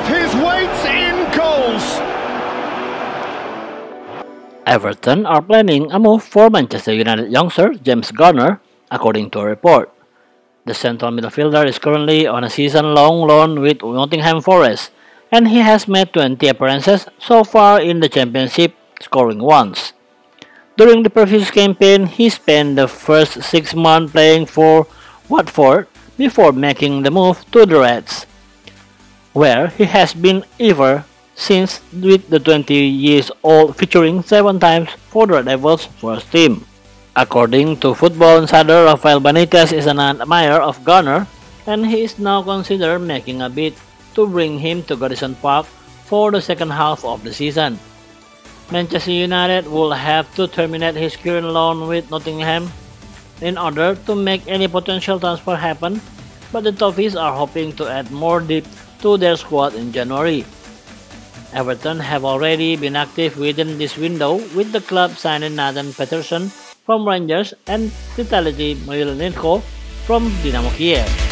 worth his weight in goals. Everton are planning a move for Manchester United youngster James Garner, according to a report. The central midfielder is currently on a season-long loan with Nottingham Forest, and he has made 20 appearances so far in the championship, scoring once. During the previous campaign, he spent the first six months playing for Watford before making the move to the Reds where he has been ever since with the 20 years old featuring 7 times for the Devils first team. According to Football Insider, Rafael Benitez is an admirer of Garner and he is now considering making a bid to bring him to Goodison Park for the second half of the season. Manchester United will have to terminate his current loan with Nottingham in order to make any potential transfer happen, but the Toffees are hoping to add more depth to their squad in January. Everton have already been active within this window with the club signing Nathan Patterson from Rangers and Vitaly Mykolenko from Dynamo Kiev.